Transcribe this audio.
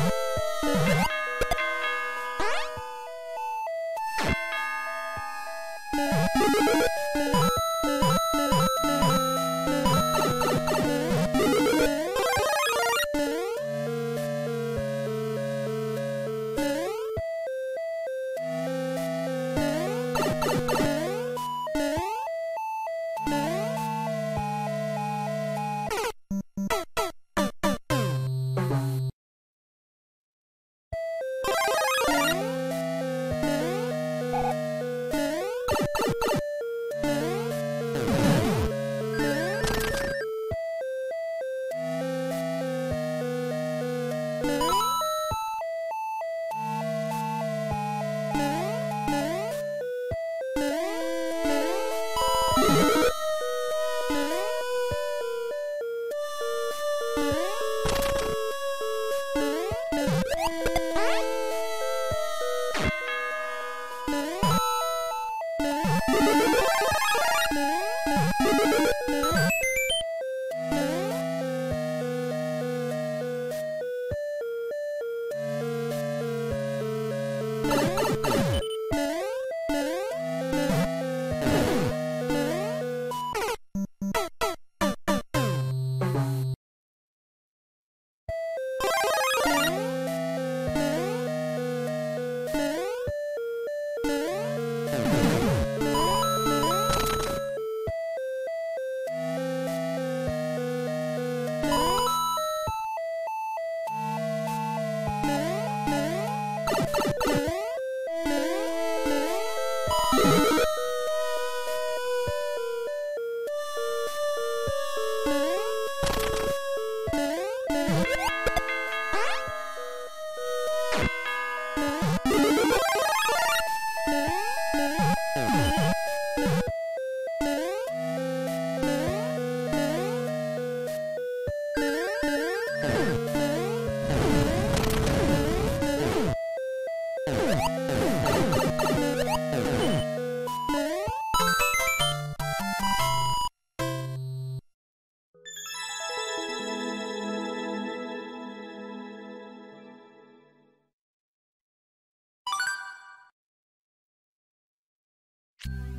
Thank you. Música you